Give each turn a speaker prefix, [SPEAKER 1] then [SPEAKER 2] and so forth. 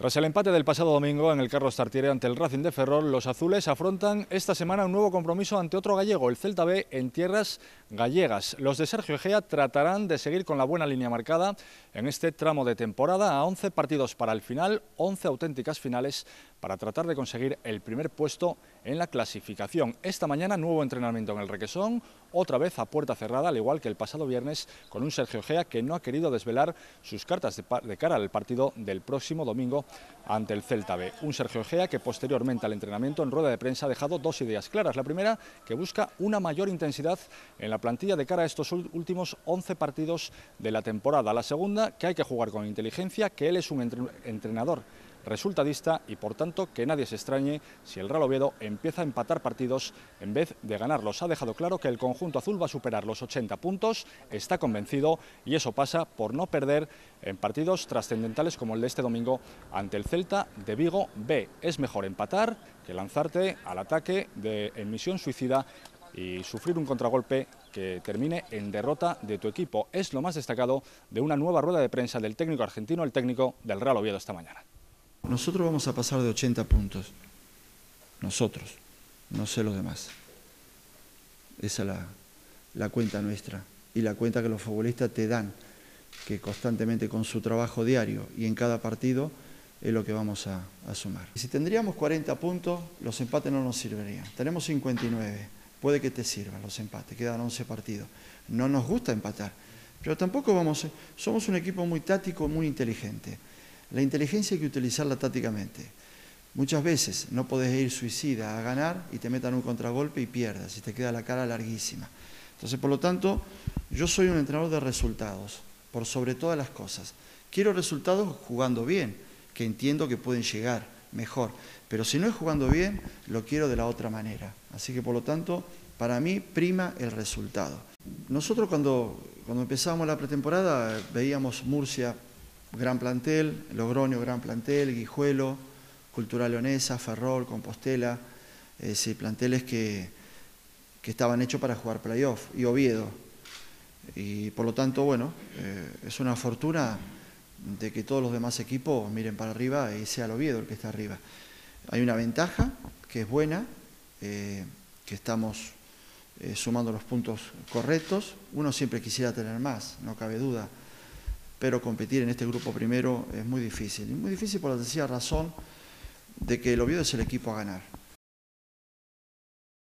[SPEAKER 1] Tras el empate del pasado domingo en el Carlos Tartiere ante el Racing de Ferrol, los azules afrontan esta semana un nuevo compromiso ante otro gallego, el Celta B, en tierras gallegas. Los de Sergio Egea tratarán de seguir con la buena línea marcada en este tramo de temporada a 11 partidos para el final, 11 auténticas finales para tratar de conseguir el primer puesto en la clasificación. Esta mañana nuevo entrenamiento en el Requesón, otra vez a puerta cerrada, al igual que el pasado viernes con un Sergio Egea que no ha querido desvelar sus cartas de, de cara al partido del próximo domingo ante el Celta B. Un Sergio Egea que posteriormente al entrenamiento en rueda de prensa ha dejado dos ideas claras. La primera, que busca una mayor intensidad en la plantilla de cara a estos últimos 11 partidos de la temporada. La segunda, que hay que jugar con inteligencia, que él es un entrenador resultadista y por tanto que nadie se extrañe si el Real Oviedo empieza a empatar partidos en vez de ganarlos. Ha dejado claro que el conjunto azul va a superar los 80 puntos, está convencido y eso pasa por no perder en partidos trascendentales como el de este domingo ante el Celta de Vigo B. Es mejor empatar que lanzarte al ataque de emisión suicida y sufrir un contragolpe que termine en derrota de tu equipo. Es lo más destacado de una nueva rueda de prensa del técnico argentino, el técnico del Real Oviedo esta mañana.
[SPEAKER 2] Nosotros vamos a pasar de 80 puntos. Nosotros, no sé los demás. Esa es la, cuenta nuestra y la cuenta que los futbolistas te dan, que constantemente con su trabajo diario y en cada partido es lo que vamos a, a sumar. Si tendríamos 40 puntos, los empates no nos servirían. Tenemos 59, puede que te sirvan los empates, quedan 11 partidos. No nos gusta empatar, pero tampoco vamos, somos un equipo muy táctico, muy inteligente. La inteligencia hay que utilizarla tácticamente. Muchas veces no podés ir suicida a ganar y te metan un contragolpe y pierdas y te queda la cara larguísima. Entonces, por lo tanto, yo soy un entrenador de resultados, por sobre todas las cosas. Quiero resultados jugando bien, que entiendo que pueden llegar mejor, pero si no es jugando bien, lo quiero de la otra manera. Así que, por lo tanto, para mí prima el resultado. Nosotros cuando, cuando empezábamos la pretemporada veíamos Murcia gran plantel, Logroño, gran plantel, Guijuelo, Cultural Leonesa, Ferrol, Compostela, eh, planteles que, que, estaban hechos para jugar playoff, y Oviedo. Y por lo tanto, bueno, eh, es una fortuna de que todos los demás equipos miren para arriba y sea el Oviedo el que está arriba. Hay una ventaja que es buena, eh, que estamos sumando los puntos correctos. Uno siempre quisiera tener más, no cabe duda pero competir en este grupo primero es muy difícil. Y muy difícil por la sencilla razón de que el Oviedo es el equipo a ganar.